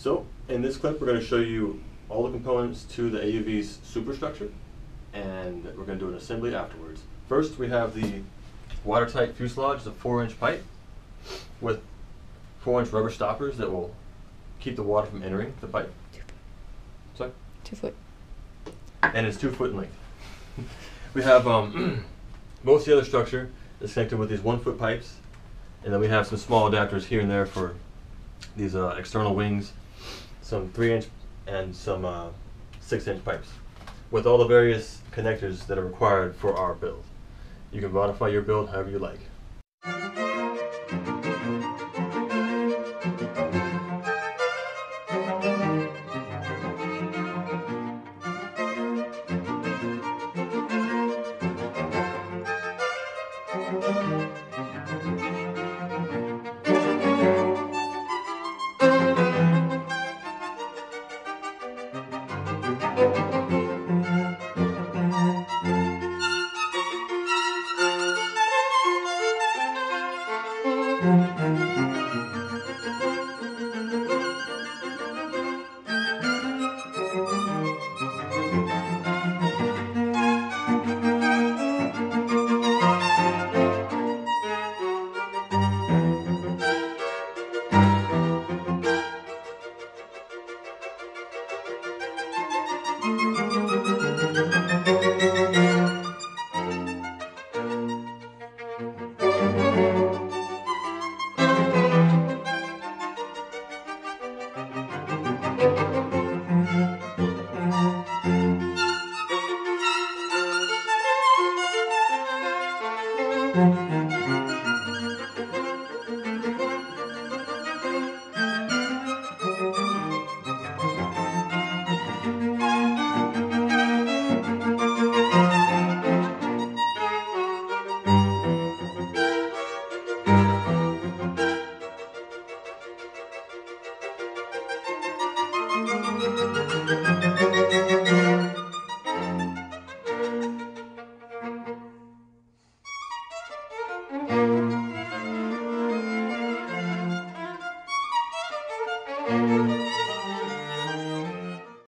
So, in this clip, we're going to show you all the components to the AUV's superstructure, and we're going to do an assembly afterwards. First, we have the watertight fuselage, it's a 4-inch pipe with 4-inch rubber stoppers that will keep the water from entering the pipe. Two Sorry? Two foot. and it's two foot in length. we have um, most of the other structure is connected with these one foot pipes, and then we have some small adapters here and there for these uh, external wings, some three inch and some uh, six inch pipes, with all the various connectors that are required for our build. You can modify your build however you like. Thank you. thank mm -hmm. you Thank